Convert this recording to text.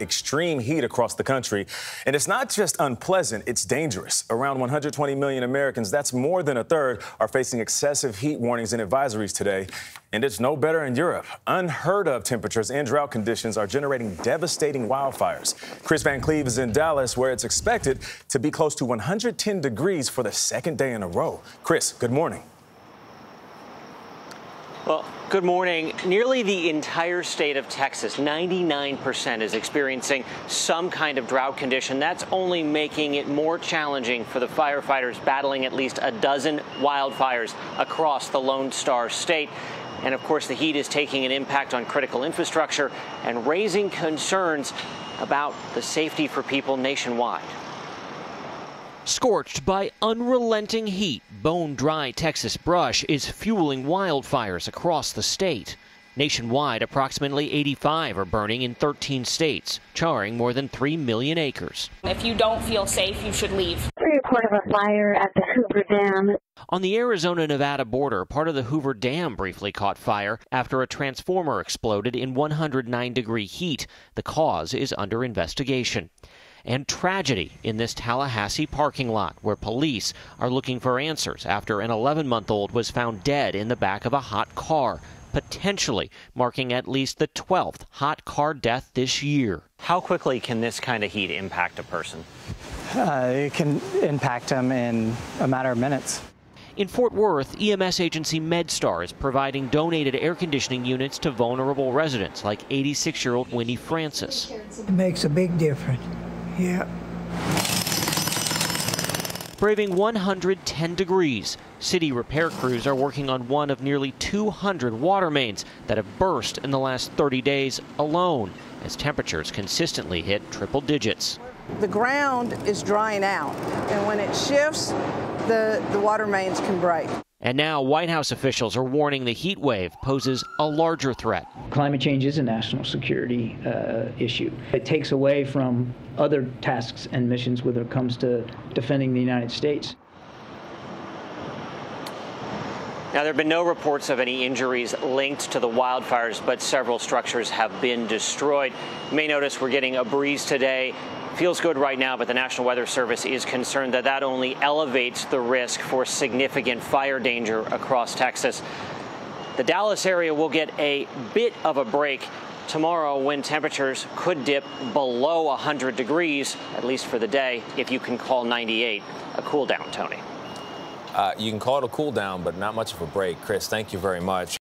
extreme heat across the country. And it's not just unpleasant, it's dangerous. Around 120 million Americans, that's more than a third, are facing excessive heat warnings and advisories today. And it's no better in Europe. Unheard of temperatures and drought conditions are generating devastating wildfires. Kris Van Cleave is in Dallas, where it's expected to be close to 110 degrees for the second day in a row. Kris, good morning. Well, good morning. Nearly the entire state of Texas, 99%, is experiencing some kind of drought condition. That's only making it more challenging for the firefighters battling at least a dozen wildfires across the Lone Star State. And of course, the heat is taking an impact on critical infrastructure and raising concerns about the safety for people nationwide. Scorched by unrelenting heat, bone dry Texas brush is fueling wildfires across the state. Nationwide, approximately 85 are burning in 13 states, charring more than 3 million acres. If you don't feel safe, you should leave. Report of a fire at the Hoover Dam. On the Arizona Nevada border, part of the Hoover Dam briefly caught fire after a transformer exploded in 109 degree heat. The cause is under investigation and tragedy in this Tallahassee parking lot where police are looking for answers after an 11 month old was found dead in the back of a hot car, potentially marking at least the 12th hot car death this year. How quickly can this kind of heat impact a person? Uh, it can impact them in a matter of minutes. In Fort Worth, EMS agency MedStar is providing donated air conditioning units to vulnerable residents like 86 year old Winnie Francis. It makes a big difference. Yeah. Braving 110 degrees, city repair crews are working on one of nearly 200 water mains that have burst in the last 30 days alone as temperatures consistently hit triple digits. The ground is drying out, and when it shifts, the, the water mains can break. And now White House officials are warning the heat wave poses a larger threat. Climate change is a national security uh, issue. It takes away from other tasks and missions when it comes to defending the United States. Now, there have been no reports of any injuries linked to the wildfires, but several structures have been destroyed. You may notice we're getting a breeze today feels good right now, but the National Weather Service is concerned that that only elevates the risk for significant fire danger across Texas. The Dallas area will get a bit of a break tomorrow when temperatures could dip below 100 degrees, at least for the day, if you can call 98 a cool down, Tony. Uh, you can call it a cool down, but not much of a break. Kris, thank you very much.